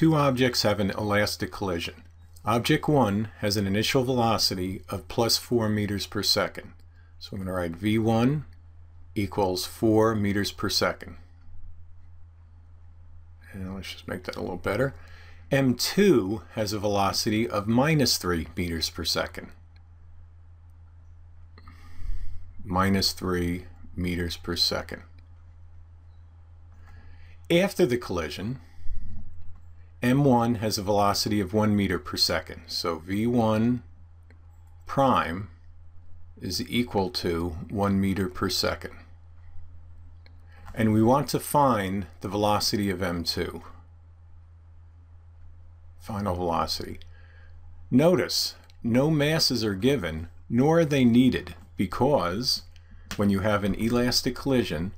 Two objects have an elastic collision. Object 1 has an initial velocity of plus 4 meters per second. So I'm going to write v1 equals 4 meters per second. And let's just make that a little better. m2 has a velocity of minus 3 meters per second. Minus 3 meters per second. After the collision, m1 has a velocity of 1 meter per second. So v1 prime is equal to 1 meter per second. And we want to find the velocity of m2. Final velocity. Notice, no masses are given, nor are they needed, because when you have an elastic collision,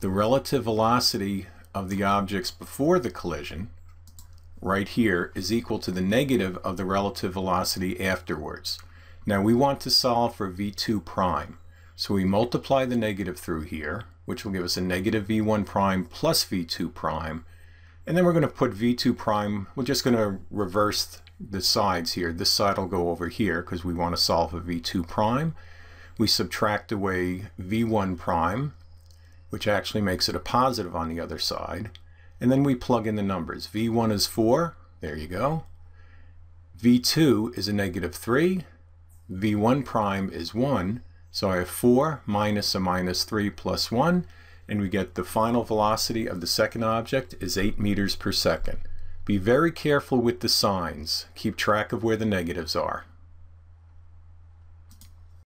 the relative velocity of the objects before the collision right here is equal to the negative of the relative velocity afterwards. Now we want to solve for v2 prime. So we multiply the negative through here, which will give us a negative v1 prime plus v2 prime. And then we're going to put v2 prime, we're just going to reverse the sides here. This side will go over here because we want to solve for v2 prime. We subtract away v1 prime, which actually makes it a positive on the other side. And then we plug in the numbers. V1 is 4. There you go. V2 is a negative 3. V1 prime is 1. So I have 4 minus a minus 3 plus 1. And we get the final velocity of the second object is 8 meters per second. Be very careful with the signs. Keep track of where the negatives are.